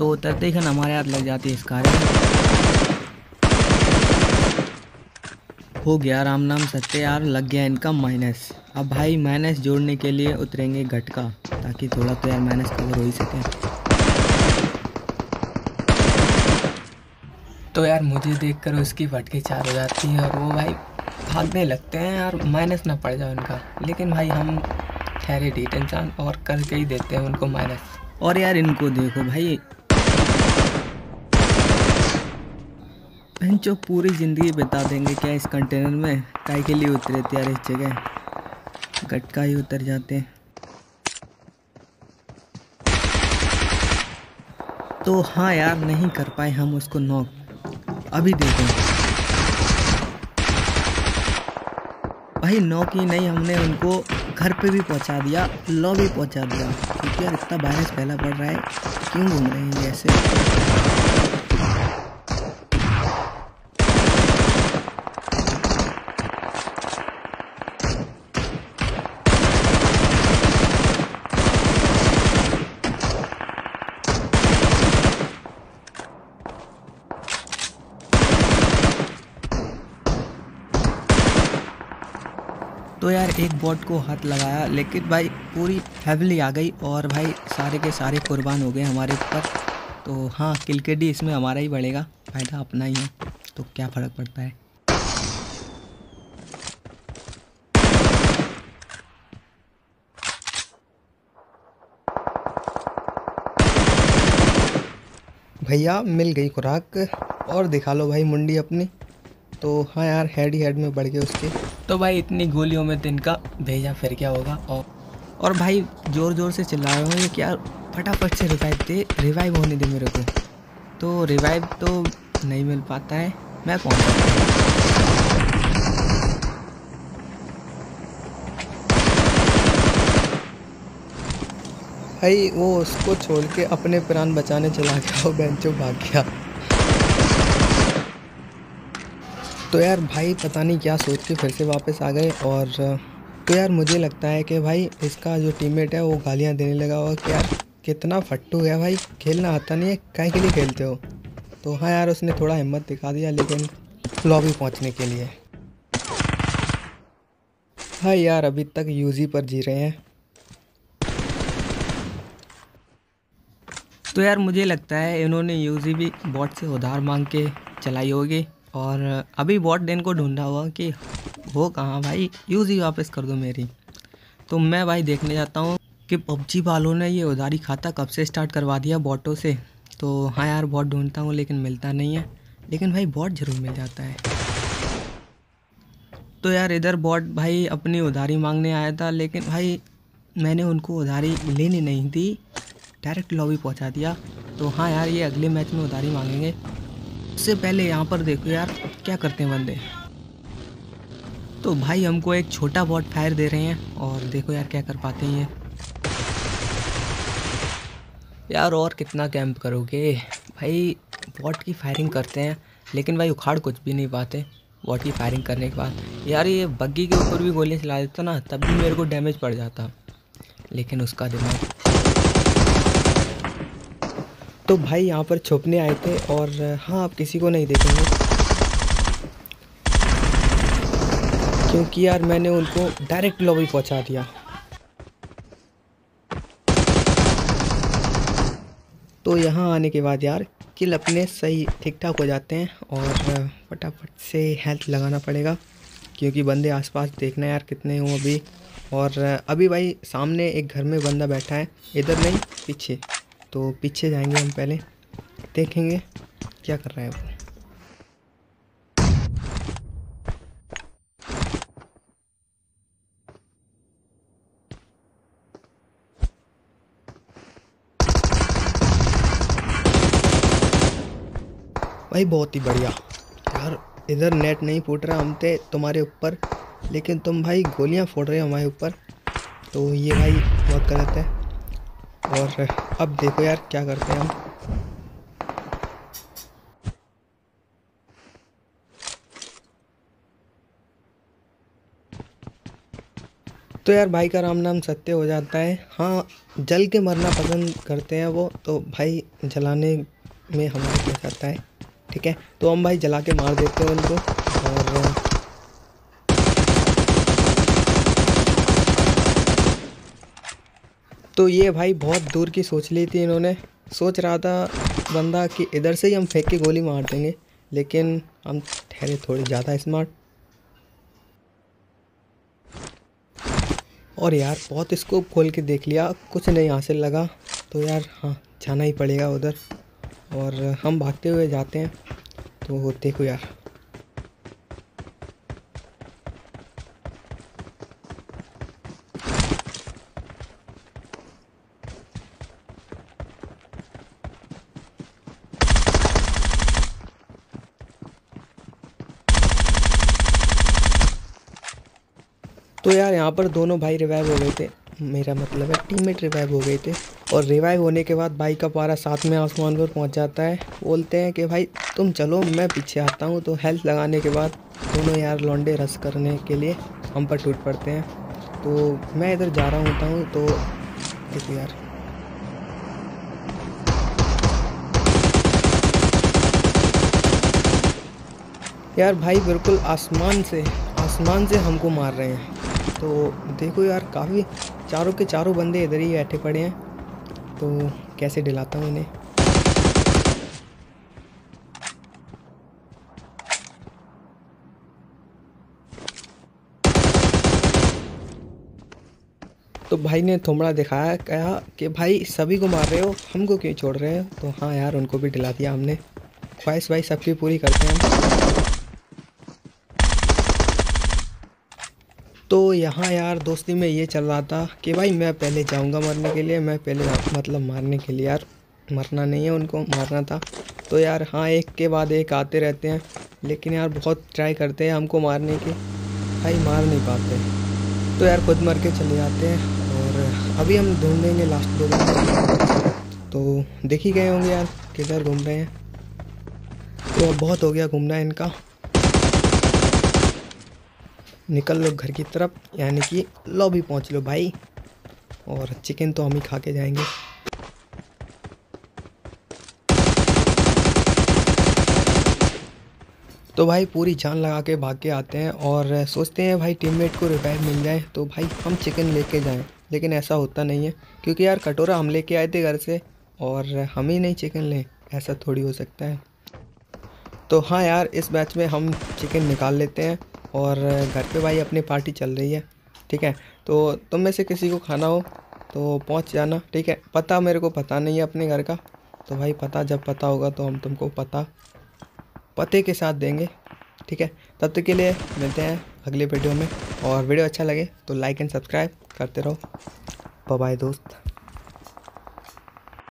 तो उतरते ही हमारे हाथ लग जाती है इस कार हो गया राम नाम सत्य यार, लग गया इनका माइनस अब भाई माइनस जोड़ने के लिए उतरेंगे घटका ताकि थोड़ा तो यार माइनस कवर हो ही सके। तो यार मुझे देखकर उसकी फटके चार हो जाती है और वो भाई भागने लगते हैं यार माइनस ना पड़ जाए उनका। लेकिन भाई हम ठहरे डी टेंशन और करके ही देते हैं उनको माइनस और यार इनको देखो भाई जो पूरी ज़िंदगी बिता देंगे क्या इस कंटेनर में? काय के लिए उतरे थे यार इस जगह। गटका ही उतर जाते हैं। तो हाँ यार, नहीं कर पाए हम उसको नॉक। अभी देखो भाई, नॉक ही नहीं, हमने उनको घर पे भी पहुँचा दिया, लॉ भी पहुँचा दिया। क्योंकि यार इतना बैलेंस पहला पड़ रहा है, क्यों घूम रहे हैं ऐसे? तो यार एक बॉट को हाथ लगाया, लेकिन भाई पूरी फैमिली आ गई और भाई सारे के सारे कुर्बान हो गए हमारे ऊपर। तो हाँ किलकेडी इसमें हमारा ही बढ़ेगा, फ़ायदा अपना ही है। तो क्या फ़र्क पड़ता है? भैया, मिल गई खुराक, और दिखा लो भाई मुंडी अपनी। तो हाँ यार हेड ही हेड में बढ़ गए उसके। तो भाई इतनी गोलियों में तो इनका भेजा फिर क्या होगा? और और भाई ज़ोर ज़ोर से चिल्ला रहे हो ये क्या फटाफट से रिवाइव दे रिवाइव होने दे मेरे को। तो रिवाइव तो नहीं मिल पाता है। मैं कौन भाई वो उसको छोड़ के अपने प्राण बचाने चला गया, वो बेंचो भाग गया। तो यार भाई पता नहीं क्या सोच के फिर से वापस आ गए और तो यार मुझे लगता है कि भाई इसका जो टीममेट है वो गालियाँ देने लगा कि यार कितना फट्टू है भाई, खेलना आता नहीं है, कहीं के लिए खेलते हो? तो हाँ यार उसने थोड़ा हिम्मत दिखा दिया लेकिन लॉबी पहुँचने के लिए। हाँ यार अभी तक यूजी पर जी रहे हैं। तो यार मुझे लगता है इन्होंने यूजी भी बॉट से उधार मांग के चलाई होगी। और अभी बॉट दिन को ढूंढा हुआ कि हो कहाँ भाई? यूज़ ही वापस कर दो मेरी। तो मैं भाई देखने जाता हूँ कि पबजी वालों ने ये उधारी खाता कब से स्टार्ट करवा दिया बॉटों से। तो हाँ यार, बॉट ढूंढता हूँ, लेकिन मिलता नहीं है। लेकिन भाई बॉट ज़रूर मिल जाता है। तो यार, इधर बॉट भाई अपनी उधारी मांगने आया था, लेकिन भाई मैंने उनको उधारी लेनी नहीं दी डायरेक्ट लॉबी पहुँचा दिया। तो हाँ यार, ये अगले मैच में उधारी मांगेंगे। उससे पहले यहाँ पर देखो यार क्या करते हैं बंदे। तो भाई हमको एक छोटा बॉट फायर दे रहे हैं और देखो यार क्या कर पाते हैं ये। यार और कितना कैंप करोगे? भाई बॉट की फायरिंग करते हैं, लेकिन भाई उखाड़ कुछ भी नहीं पाते। बॉट की फायरिंग करने के बाद। यार ये बग्गी के ऊपर भी गोलियाँ चला देता ना, तब भी मेरे को डैमेज पड़ जाता। लेकिन उसका दिमाग तो भाई यहाँ पर छुपने आए थे और हाँ आप किसी को नहीं देखेंगे। क्योंकि यार मैंने उनको डायरेक्ट लॉबी पहुँचा दिया। तो यहाँ आने के बाद यार किल अपने सही ठीक ठाक हो जाते हैं और, फटाफट से हेल्थ लगाना पड़ेगा। क्योंकि बंदे आसपास देखना यार कितने हूँ अभी। और, अभी भाई सामने एक घर में बंदा बैठा है, इधर नहीं, पीछे। तो पीछे जाएँगे हम पहले। देखेंगे क्या कर रहा है वो। भाई बहुत ही बढ़िया। यार, इधर नेट नहीं फूट रहा हम थे तुम्हारे ऊपर, लेकिन तुम भाई गोलियाँ फोड़ रहे हो हमारे ऊपर। तो ये भाई बहुत गलत है। और अब देखो यार क्या करते हैं हम। तो यार भाई का राम नाम सत्य हो जाता है। हाँ जल के मरना पसंद करते हैं वो तो भाई जलाने में हमारा क्या जाता है, ठीक है? तो हम भाई जला के मार देते हैं उनको, और तो ये भाई बहुत दूर की सोच ली थी इन्होंने। सोच रहा था बंदा कि इधर से ही हम फेंक के गोली मार देंगे, लेकिन हम ठहरे थोड़ी ज़्यादा स्मार्ट और यार, बहुत स्कोप खोल के देख लिया, कुछ नहीं हासिल लगा। तो यार हाँ जाना ही पड़ेगा उधर। और हम भागते हुए जाते हैं। तो देखो यार। तो यार यहाँ पर दोनों भाई रिवाइव हो गए थे। मेरा मतलब है टीममेट रिवाइव हो गए थे। और रिवाइव होने के बाद भाई का पारा साथ में आसमान पर पहुँच जाता है। बोलते हैं कि भाई, तुम चलो, मैं पीछे आता हूँ। तो हेल्थ लगाने के बाद दोनों यार लौंडे रस करने के लिए हम पर टूट पड़ते हैं। तो मैं इधर जा रहा होता हूँ तो देखो यार। यार भाई बिल्कुल आसमान से आसमान से हमको मार रहे हैं। तो देखो यार, काफ़ी चारों के चारों बंदे इधर ही बैठे पड़े हैं। तो कैसे डिलाता हूँ इन्हें? तो भाई ने थोमड़ा दिखाया, कहा कि भाई, सभी को मार रहे हो, हमको क्यों छोड़ रहे हो? तो हाँ यार, उनको भी दिला दिया हमने। ख्वाहिश भाई, सबकी पूरी करते हैं। तो यहाँ यार दोस्ती में ये चल रहा था कि भाई मैं पहले जाऊँगा मरने के लिए, मैं पहले मतलब मारने के लिए यार। मरना नहीं है उनको, मारना था। तो यार हाँ एक के बाद एक आते रहते हैं, लेकिन यार बहुत ट्राई करते हैं हमको मारने की। भाई मार नहीं पाते। तो यार खुद मर के चले जाते हैं और अभी हम ढूंढेंगे लास्ट दो तो देख ही गए होंगे यार किधर घूम रहे हैं। तो बहुत हो गया घूमना इनका। निकल लो घर की तरफ़, यानी कि लॉबी पहुँच लो भाई। और चिकन तो हम ही खा के जाएँगे। तो भाई पूरी जान लगा के भाग के आते हैं और सोचते हैं भाई टीममेट को रिवाइव मिल जाए तो भाई हम चिकन लेके जाएँ। लेकिन ऐसा होता नहीं है, क्योंकि यार कटोरा हम लेके आए थे घर से और हम ही नहीं चिकन लें। ऐसा थोड़ी हो सकता है। तो हाँ यार, इस बैच में हम चिकन निकाल लेते हैं। और घर पे भाई अपनी पार्टी चल रही है, ठीक है? तो तुम में से किसी को खाना हो तो पहुँच जाना, ठीक है? पता मेरे को पता नहीं है अपने घर का तो भाई पता, जब पता होगा तो हम तुमको पता, पते के साथ देंगे, ठीक है? तब तक के लिए मिलते हैं अगले वीडियो में, और वीडियो अच्छा लगे तो लाइक एंड सब्सक्राइब करते रहो। बाय दोस्त।